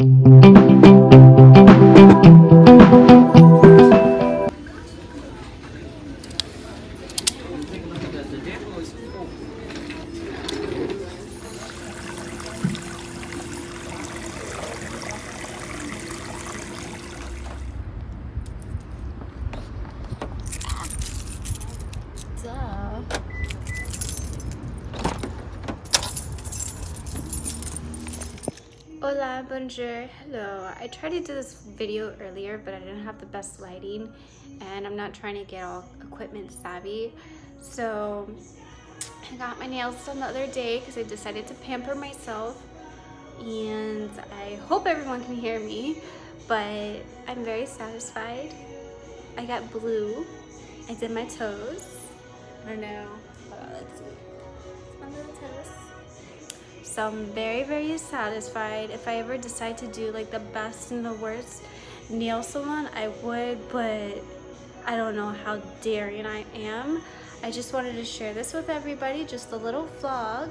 Duh. Hola, bonjour, hello. I tried to do this video earlier, but I didn't have the best lighting, and I'm not trying to get all equipment savvy. So I got my nails done the other day because I decided to pamper myself, and I hope everyone can hear me, but I'm very satisfied. I got blue. I did my toes. I don't know. On, let's see. My little toes. So I'm very, very satisfied. If I ever decide to do like the best and the worst nail salon, I would, but I don't know how daring I am. I just wanted to share this with everybody, just a little vlog.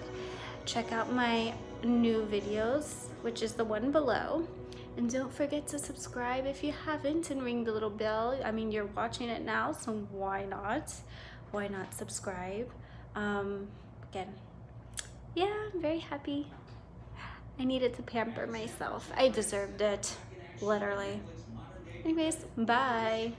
Check out my new videos, which is the one below. And don't forget to subscribe if you haven't and ring the little bell. I mean, you're watching it now, so why not? Why not subscribe? Um, again, yeah, I'm very happy. I needed to pamper myself. I deserved it, literally. Anyways, bye.